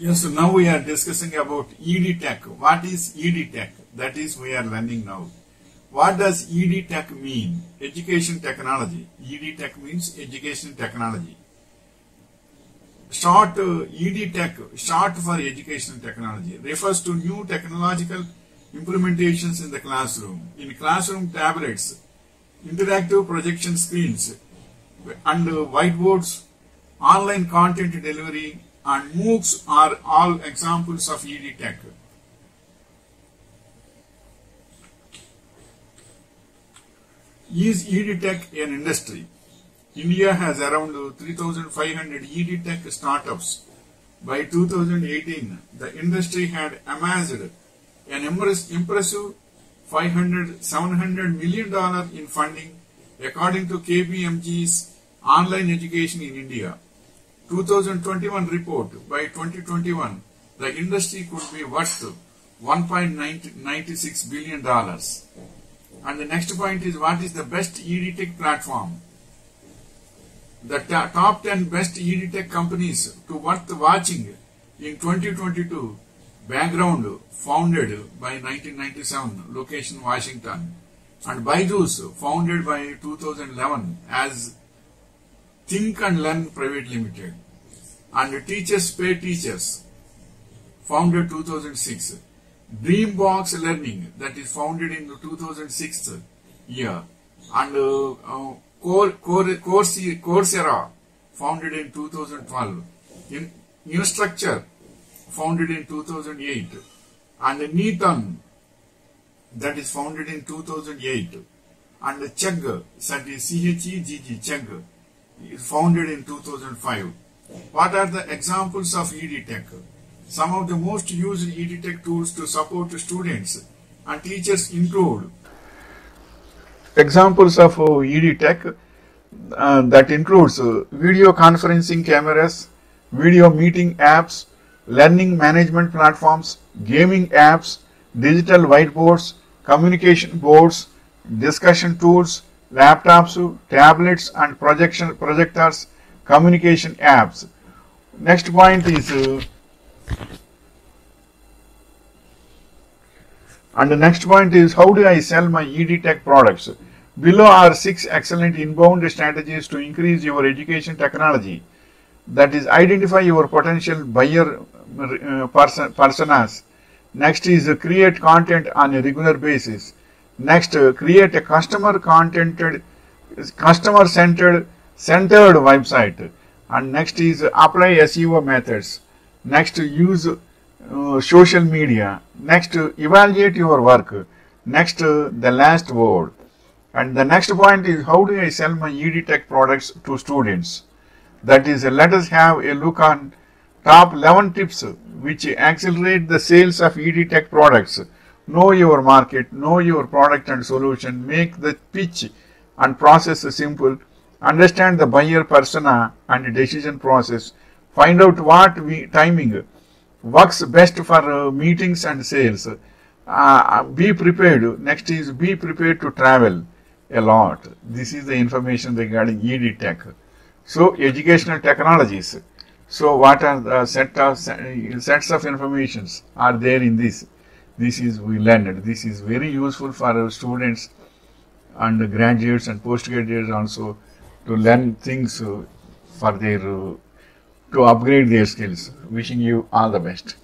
Yes, so now we are discussing about ED Tech. What is ED Tech? That is we are learning now. What does ED Tech mean? Education technology. ED Tech means education technology. Short uh, ED short for education technology, refers to new technological implementations in the classroom. In classroom tablets, interactive projection screens, and uh, whiteboards, online content delivery, and MOOCs are all examples of ED Tech. Is ED Tech an industry? India has around 3,500 ED Tech startups. By 2018, the industry had amassed an impressive 500 700 million dollar in funding according to KPMG's online education in India. 2021 report by 2021 the industry could be worth 1.96 billion dollars. And the next point is what is the best EdTech platform? The top 10 best EdTech companies to worth watching in 2022. Blackboard founded by 1997, location Washington. And Byju's founded by 2011 as Think and Learn Private Limited. And Teachers Pay Teachers founded 2006. Dreambox Learning that is founded in 2006 year. And uh, uh, Coursera, founded in 2012. Instructure, founded in 2008 and Knewton that is founded in 2008 and Chegg that is C-H-E-G-G Chegg is founded in 2005. What are the examples of EdTech? Some of the most used EdTech tools to support students and teachers include examples of uh, EdTech uh, that includes uh, video conferencing cameras, video meeting apps, learning management platforms, gaming apps, digital whiteboards, communication boards, discussion tools, laptops, tablets and projection projectors, communication apps. Next point is uh, and the next point is how do I sell my EdTech products? Below are six excellent inbound strategies to increase your education technology. That is, identify your potential buyer uh, person, personas. Next is uh, create content on a regular basis. Next, uh, create a customer contented, customer centered, centered website. And next is apply SEO methods. Next, use uh, social media. Next, evaluate your work. Next, the last word. And the next point is how do I sell my EdTech products to students? That is, let us have a look on top 11 tips which accelerate the sales of EdTech products. Know your market, know your product and solution, make the pitch and process simple, understand the buyer persona and decision process, find out what we, timing works best for uh, meetings and sales. Uh, be prepared. Next is be prepared to travel a lot. This is the information regarding EdTech. So, educational technologies. So, what are the set of sets of informations are there in this? This is we learned. This is very useful for our students and graduates and postgraduates also to learn things for their to upgrade their skills. Wishing you all the best.